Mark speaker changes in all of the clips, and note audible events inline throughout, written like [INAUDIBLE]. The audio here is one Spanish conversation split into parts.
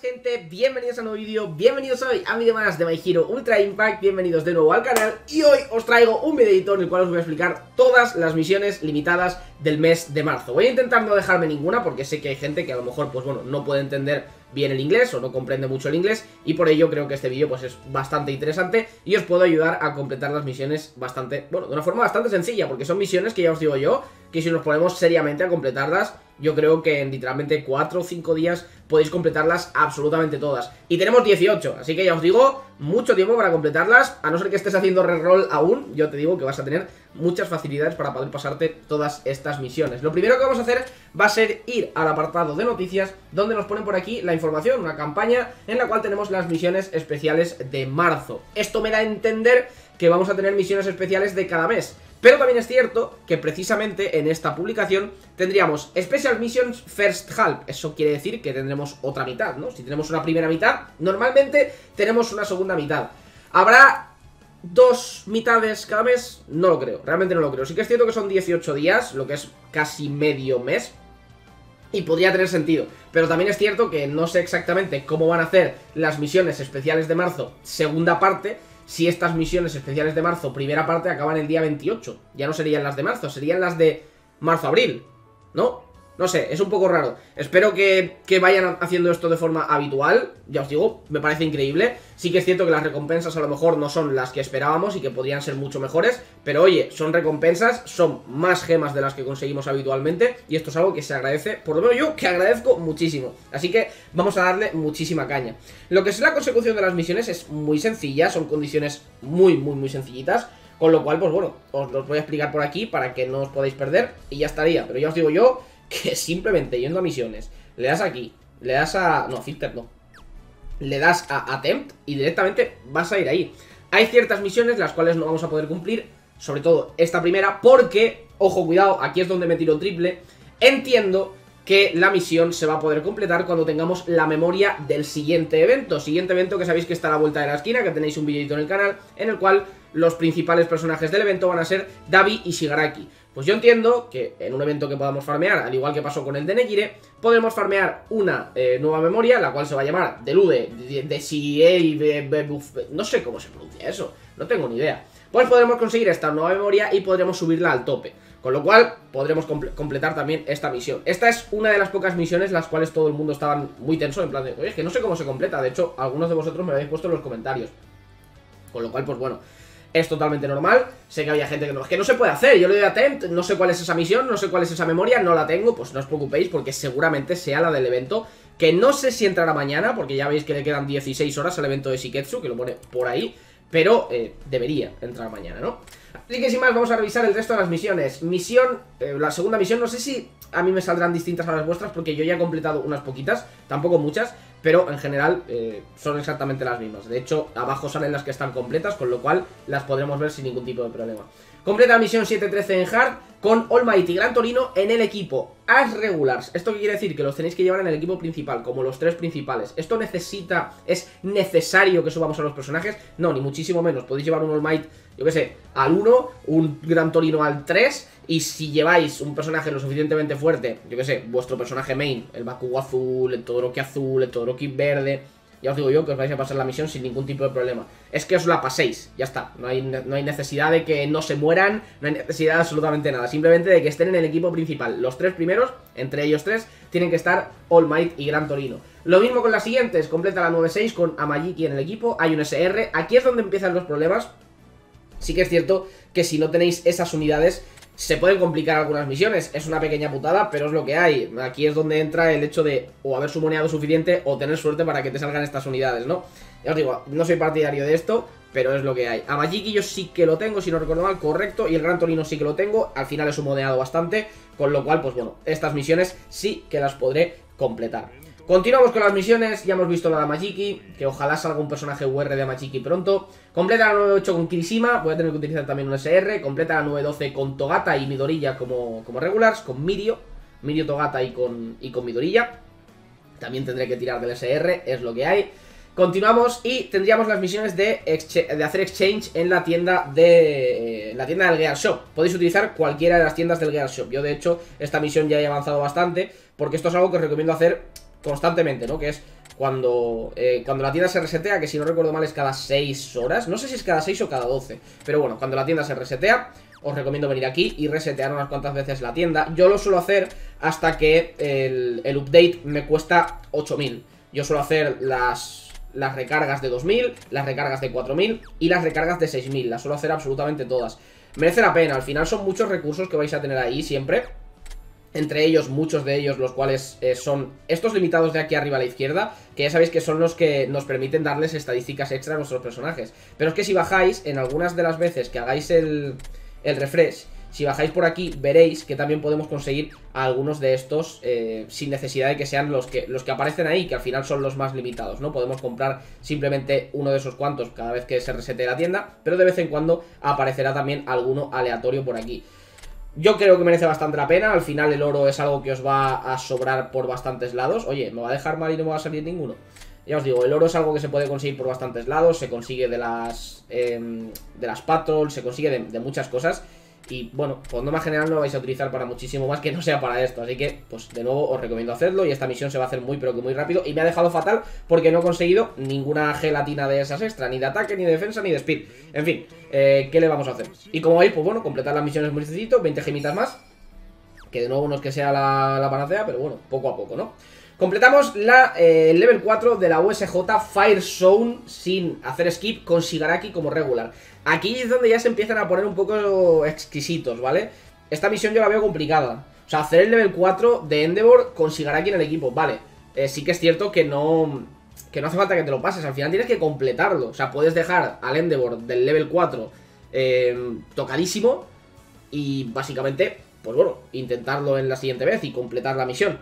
Speaker 1: gente, bienvenidos a un nuevo vídeo, bienvenidos hoy a un vídeo más de My Hero Ultra Impact, bienvenidos de nuevo al canal y hoy os traigo un videito en el cual os voy a explicar todas las misiones limitadas del mes de marzo. Voy a intentar no dejarme ninguna porque sé que hay gente que a lo mejor pues bueno no puede entender bien el inglés o no comprende mucho el inglés y por ello creo que este vídeo pues es bastante interesante y os puedo ayudar a completar las misiones bastante, bueno, de una forma bastante sencilla porque son misiones que ya os digo yo que si nos ponemos seriamente a completarlas yo creo que en literalmente 4 o 5 días podéis completarlas absolutamente todas. Y tenemos 18, así que ya os digo, mucho tiempo para completarlas, a no ser que estés haciendo reroll aún, yo te digo que vas a tener muchas facilidades para poder pasarte todas estas misiones. Lo primero que vamos a hacer va a ser ir al apartado de noticias, donde nos ponen por aquí la información, una campaña en la cual tenemos las misiones especiales de marzo. Esto me da a entender que vamos a tener misiones especiales de cada mes. Pero también es cierto que precisamente en esta publicación tendríamos Special Missions First Half. Eso quiere decir que tendremos otra mitad, ¿no? Si tenemos una primera mitad, normalmente tenemos una segunda mitad. ¿Habrá dos mitades cada mes? No lo creo, realmente no lo creo. Sí que es cierto que son 18 días, lo que es casi medio mes. Y podría tener sentido. Pero también es cierto que no sé exactamente cómo van a hacer las misiones especiales de marzo, segunda parte si estas misiones especiales de marzo, primera parte, acaban el día 28. Ya no serían las de marzo, serían las de marzo-abril, ¿no? No sé, es un poco raro. Espero que, vayan haciendo esto de forma habitual. Ya os digo, me parece increíble. Sí que es cierto que las recompensas a lo mejor no son las que esperábamos y que podrían ser mucho mejores. Pero oye, son recompensas, son más gemas de las que conseguimos habitualmente. Y esto es algo que se agradece, por lo menos yo que agradezco muchísimo. Así que vamos a darle muchísima caña. Lo que es la consecución de las misiones es muy sencilla, son condiciones muy, muy, muy sencillitas. Con lo cual, pues bueno, os los voy a explicar por aquí para que no os podáis perder y ya estaría. Pero ya os digo yo que [LAUGHS] simplemente yendo a misiones, le das aquí, le das a... no, filter no. Le das a attempt y directamente vas a ir ahí. Hay ciertas misiones las cuales no vamos a poder cumplir, sobre todo esta primera, porque, ojo, cuidado, aquí es donde me tiro triple, entiendo que la misión se va a poder completar cuando tengamos la memoria del siguiente evento. Siguiente evento que sabéis que está a la vuelta de la esquina, que tenéis un videito en el canal, en el cual los principales personajes del evento van a ser Davi y Shigaraki. Pues yo entiendo que en un evento que podamos farmear, al igual que pasó con el de Negire, podremos farmear una eh, nueva memoria, la cual se va a llamar Delude, de, no sé cómo se pronuncia eso, no tengo ni idea. Pues podremos conseguir esta nueva memoria y podremos subirla al tope. Con lo cual, podremos completar también esta misión. Esta es una de las pocas misiones las cuales todo el mundo estaba muy tenso, en plan de, oye, es que no sé cómo se completa. De hecho, algunos de vosotros me habéis puesto en los comentarios. Con lo cual, pues bueno, es totalmente normal. Sé que había gente que no, es que no se puede hacer. Yo le doy attempt, no sé cuál es esa misión, no sé cuál es esa memoria, no la tengo, pues no os preocupéis porque seguramente sea la del evento. Que no sé si entrará mañana, porque ya veis que le quedan 16 horas al evento de Shiketsu, que lo pone por ahí. Pero eh, debería entrar mañana, ¿no? Así que sin más, vamos a revisar el resto de las misiones. Misión, eh, la segunda misión, no sé si a mí me saldrán distintas a las vuestras, porque yo ya he completado unas poquitas, tampoco muchas pero en general eh, son exactamente las mismas. De hecho, abajo salen las que están completas, con lo cual las podremos ver sin ningún tipo de problema. Completa misión 713 en Hard con All Might y Gran Torino en el equipo. As Regulars. ¿Esto qué quiere decir? Que los tenéis que llevar en el equipo principal, como los tres principales. ¿Esto necesita, es necesario que subamos a los personajes? No, ni muchísimo menos. Podéis llevar un All Might, yo qué sé, al 1, un Gran Torino al 3 y si lleváis un personaje lo suficientemente fuerte, yo que sé, vuestro personaje main, el Bakugo azul, el Todoroki azul, el Todoroki verde, ya os digo yo que os vais a pasar la misión sin ningún tipo de problema. Es que os la paséis, ya está. No hay, no hay necesidad de que no se mueran, no hay necesidad de absolutamente nada. Simplemente de que estén en el equipo principal. Los tres primeros, entre ellos tres, tienen que estar All Might y Gran Torino. Lo mismo con las siguientes, completa la 9-6 con Amajiki en el equipo, hay un SR. Aquí es donde empiezan los problemas. Sí que es cierto que si no tenéis esas unidades se pueden complicar algunas misiones, es una pequeña putada, pero es lo que hay. Aquí es donde entra el hecho de o haber sumoneado suficiente o tener suerte para que te salgan estas unidades, ¿no? Ya os digo, no soy partidario de esto, pero es lo que hay. A Majiki yo sí que lo tengo, si no recuerdo mal, correcto, y el Gran Torino sí que lo tengo, al final he sumoneado bastante, con lo cual, pues bueno, estas misiones sí que las podré completar. Continuamos con las misiones, ya hemos visto la de Majiki, que ojalá salga un personaje UR de Majiki pronto. Completa la 9.8 con Kirishima, voy a tener que utilizar también un SR. Completa la 9.12 con Togata y Midorilla como, como regulars, con Mirio. Mirio Togata y con, y con Midorilla. También tendré que tirar del SR, es lo que hay. Continuamos y tendríamos las misiones de, de hacer exchange en la tienda de la tienda del Gear Shop. Podéis utilizar cualquiera de las tiendas del Gear Shop. Yo de hecho esta misión ya he avanzado bastante porque esto es algo que os recomiendo hacer constantemente, ¿no? Que es cuando, eh, cuando la tienda se resetea, que si no recuerdo mal es cada 6 horas, no sé si es cada 6 o cada 12, pero bueno, cuando la tienda se resetea, os recomiendo venir aquí y resetear unas cuantas veces la tienda. Yo lo suelo hacer hasta que el, el update me cuesta 8000. Yo suelo hacer las, las recargas de 2000, las recargas de 4000 y las recargas de 6000. Las suelo hacer absolutamente todas. Merece la pena, al final son muchos recursos que vais a tener ahí siempre. Entre ellos, muchos de ellos, los cuales eh, son estos limitados de aquí arriba a la izquierda, que ya sabéis que son los que nos permiten darles estadísticas extra a nuestros personajes. Pero es que si bajáis, en algunas de las veces que hagáis el, el refresh, si bajáis por aquí veréis que también podemos conseguir algunos de estos eh, sin necesidad de que sean los que, los que aparecen ahí, que al final son los más limitados, ¿no? Podemos comprar simplemente uno de esos cuantos cada vez que se resete la tienda, pero de vez en cuando aparecerá también alguno aleatorio por aquí. Yo creo que merece bastante la pena, al final el oro es algo que os va a sobrar por bastantes lados. Oye, ¿me va a dejar mal y no me va a salir ninguno? Ya os digo, el oro es algo que se puede conseguir por bastantes lados, se consigue de las em, de las patrols, se consigue de, muchas cosas. Y bueno, por norma general no lo vais a utilizar para muchísimo más que no sea para esto. Así que, pues de nuevo os recomiendo hacerlo y esta misión se va a hacer muy pero que muy rápido. Y me ha dejado fatal porque no he conseguido ninguna gelatina de esas extra, ni de ataque, ni de defensa, ni de speed. En fin, eh, ¿qué le vamos a hacer? Y como veis, pues bueno, completar las misiones muy sencillito, 20 gemitas más. Que de nuevo no es que sea la, la panacea, pero bueno, poco a poco, ¿no? Completamos la eh, level 4 de la USJ Fire Zone sin hacer skip con Shigaraki como regular. Aquí es donde ya se empiezan a poner un poco exquisitos, ¿vale? Esta misión yo la veo complicada. O sea, hacer el level 4 de Endeavor con Shigaraki en el equipo, vale. Eh, sí que es cierto que no, que no hace falta que te lo pases, al final tienes que completarlo. O sea, puedes dejar al Endeavor del level 4 eh, tocadísimo y básicamente, pues bueno, intentarlo en la siguiente vez y completar la misión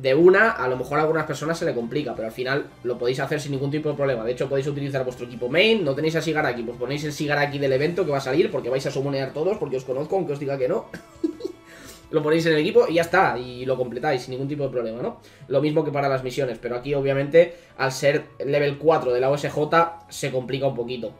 Speaker 1: de una, a lo mejor a algunas personas se le complica, pero al final lo podéis hacer sin ningún tipo de problema. De hecho, podéis utilizar vuestro equipo main, no tenéis a Sigaraki, pues ponéis el Sigaraki del evento que va a salir, porque vais a summonear todos, porque os conozco, aunque os diga que no. [LAUGHS] lo ponéis en el equipo y ya está, y lo completáis sin ningún tipo de problema, ¿no? Lo mismo que para las misiones, pero aquí obviamente, al ser level 4 de la OSJ, se complica un poquito.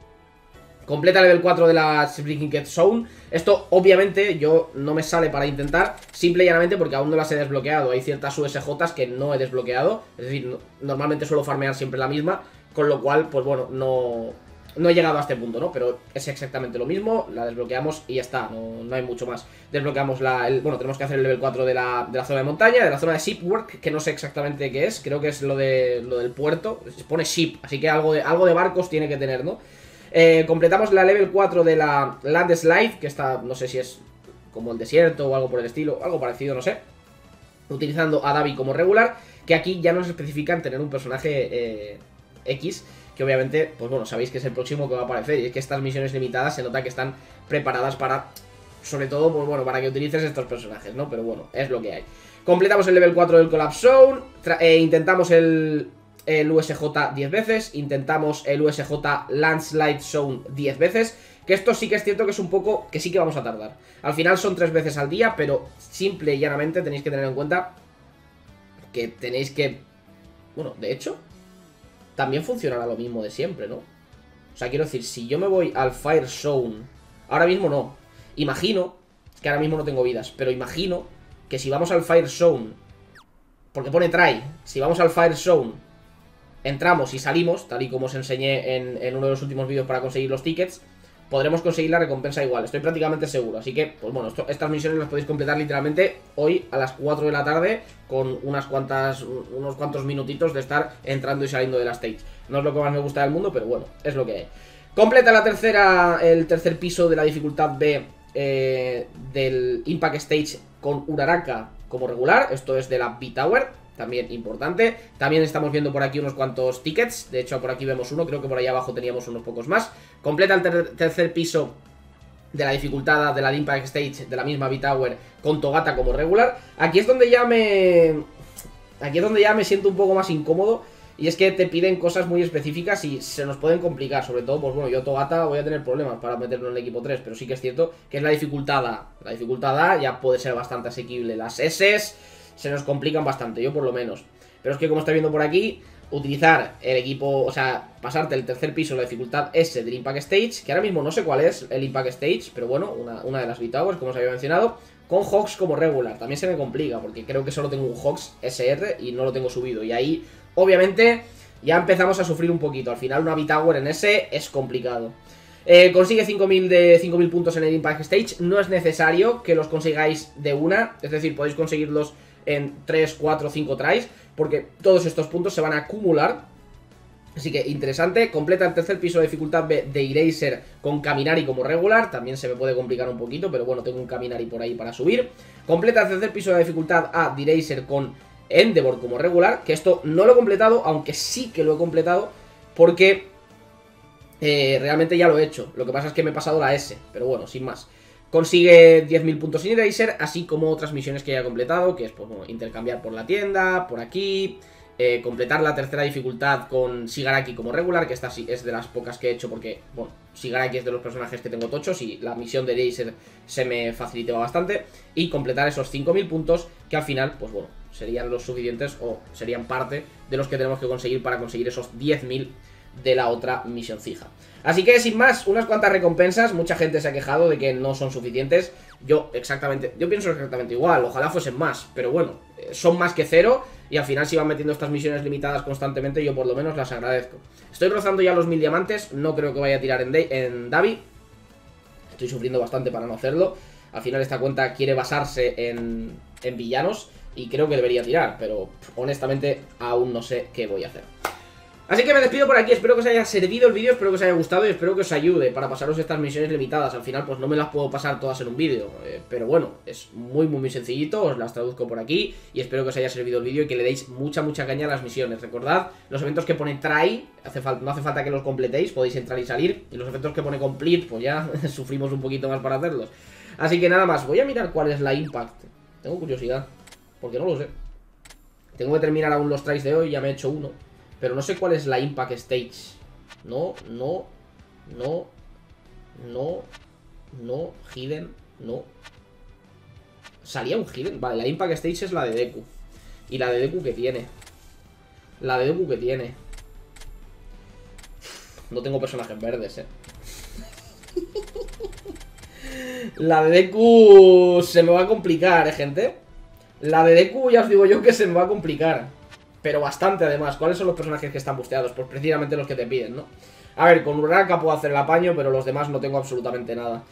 Speaker 1: Completa el level 4 de la Cat Zone. Esto, obviamente, yo no me sale para intentar, simple y llanamente porque aún no las he desbloqueado. Hay ciertas USJs que no he desbloqueado. Es decir, normalmente suelo farmear siempre la misma. Con lo cual, pues bueno, no, no he llegado a este punto, ¿no? Pero es exactamente lo mismo, la desbloqueamos y ya está, no, hay mucho más. Desbloqueamos la... bueno, tenemos que hacer el level 4 de la, de la zona de montaña, de la zona de shipwork, que no sé exactamente qué es, creo que es lo, de, lo del puerto, se pone ship, así que algo de, algo de barcos tiene que tener, ¿no? Eh, completamos la level 4 de la Landslide, que está, no sé si es como el desierto o algo por el estilo, algo parecido, no sé. Utilizando a Davi como regular, que aquí ya nos especifican tener un personaje eh, X, que obviamente, pues bueno, sabéis que es el próximo que va a aparecer. Y es que estas misiones limitadas se nota que están preparadas para, sobre todo, pues bueno, para que utilices estos personajes, ¿no? Pero bueno, es lo que hay. Completamos el level 4 del Collapse Zone, e intentamos el el USJ 10 veces, intentamos el USJ Landslide Zone 10 veces, que esto sí que es cierto que es un poco, que sí que vamos a tardar. Al final son 3 veces al día, pero simple y llanamente tenéis que tener en cuenta que tenéis que... Bueno, de hecho, también funcionará lo mismo de siempre, ¿no? O sea, quiero decir, si yo me voy al Fire Zone, ahora mismo no. Imagino, que ahora mismo no tengo vidas, pero imagino que si vamos al Fire Zone, porque pone try, si vamos al Fire Zone entramos y salimos, tal y como os enseñé en, uno de los últimos vídeos para conseguir los tickets, podremos conseguir la recompensa igual, estoy prácticamente seguro. Así que, pues bueno, estas misiones las podéis completar literalmente hoy a las 4 de la tarde con unas cuantas, unos cuantos minutitos de estar entrando y saliendo de la stage. No es lo que más me gusta del mundo, pero bueno, es lo que hay. Completa la tercera, el tercer piso de la dificultad B eh, del Impact Stage con Uraraka como regular, esto es de la B-Tower también importante. También estamos viendo por aquí unos cuantos tickets, de hecho por aquí vemos uno, creo que por ahí abajo teníamos unos pocos más. Completa el tercer piso de la dificultad de la Impact Stage de la misma B-Tower con Togata como regular. Aquí es donde ya me... Aquí es donde ya me siento un poco más incómodo y es que te piden cosas muy específicas y se nos pueden complicar, sobre todo, pues bueno, yo Togata voy a tener problemas para meterlo en el equipo 3, pero sí que es cierto que es la dificultad La dificultad ya puede ser bastante asequible. Las S se nos complican bastante, yo por lo menos. Pero es que como estoy viendo por aquí, utilizar el equipo, o sea, pasarte el tercer piso, la dificultad S del Impact Stage, que ahora mismo no sé cuál es el Impact Stage, pero bueno, una, de las V-Towers, como os había mencionado, con Hawks como regular. También se me complica, porque creo que solo tengo un Hawks SR y no lo tengo subido. Y ahí, obviamente, ya empezamos a sufrir un poquito. Al final una B-Tower en ese es complicado. Eh, consigue 5.000 de 5.000 puntos en el Impact Stage. No es necesario que los consigáis de una. Es decir, podéis conseguirlos en 3, 4, 5 tries. Porque todos estos puntos se van a acumular. Así que interesante. Completa el tercer piso de dificultad de Eraser con Caminari como regular. También se me puede complicar un poquito, pero bueno, tengo un Caminari por ahí para subir. Completa el tercer piso de dificultad a Eraser con Endeavor como regular. Que esto no lo he completado, aunque sí que lo he completado. Porque eh, realmente ya lo he hecho. Lo que pasa es que me he pasado la S, pero bueno, sin más. Consigue 10.000 puntos en Eraser, así como otras misiones que ya he completado, que es pues, intercambiar por la tienda, por aquí, eh, completar la tercera dificultad con Shigaraki como regular, que esta es de las pocas que he hecho porque, bueno, Shigaraki es de los personajes que tengo tochos y la misión de Eraser se me facilitaba bastante, y completar esos 5.000 puntos que al final, pues bueno, serían los suficientes o serían parte de los que tenemos que conseguir para conseguir esos 10.000 de la otra misión fija. Así que sin más, unas cuantas recompensas, mucha gente se ha quejado de que no son suficientes. Yo exactamente, yo pienso exactamente igual, ojalá fuesen más, pero bueno, eh, son más que cero y al final si van metiendo estas misiones limitadas constantemente yo por lo menos las agradezco. Estoy rozando ya los mil diamantes, no creo que vaya a tirar en, en Davi. Estoy sufriendo bastante para no hacerlo. Al final esta cuenta quiere basarse en, en villanos y creo que debería tirar, pero honestamente aún no sé qué voy a hacer. Así que me despido por aquí, espero que os haya servido el vídeo, espero que os haya gustado y espero que os ayude para pasaros estas misiones limitadas. Al final pues no me las puedo pasar todas en un vídeo, eh, pero bueno, es muy muy muy sencillito, os las traduzco por aquí y espero que os haya servido el vídeo y que le deis mucha mucha caña a las misiones. Recordad, los eventos que pone try, hace no hace falta que los completéis, podéis entrar y salir, y los eventos que pone complete, pues ya [LAUGHS] sufrimos un poquito más para hacerlos. Así que nada más, voy a mirar cuál es la impact, tengo curiosidad, porque no lo sé. Tengo que terminar aún los tries de hoy, ya me he hecho uno. Pero no sé cuál es la Impact Stage. No, no, no, no, no, Hidden, no. ¿Salía un Hidden? Vale, la Impact Stage es la de Deku. ¿Y la de Deku que tiene? La de Deku que tiene. No tengo personajes verdes, eh. [LAUGHS] la de Deku se me va a complicar, eh, gente. La de Deku ya os digo yo que se me va a complicar pero bastante además. ¿Cuáles son los personajes que están busteados? Pues precisamente los que te piden, ¿no? A ver, con Uraraka puedo hacer el apaño, pero los demás no tengo absolutamente nada.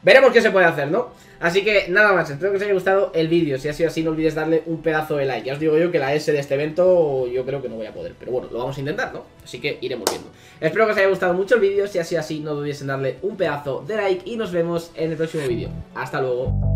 Speaker 1: Veremos qué se puede hacer, ¿no? Así que nada más, espero que os haya gustado el vídeo. Si ha sido así, no olvides darle un pedazo de like. Ya os digo yo que la S de este evento yo creo que no voy a poder. Pero bueno, lo vamos a intentar, ¿no? Así que iremos viendo. Espero que os haya gustado mucho el vídeo. Si ha sido así, no olvides en darle un pedazo de like. Y nos vemos en el próximo vídeo. Hasta luego.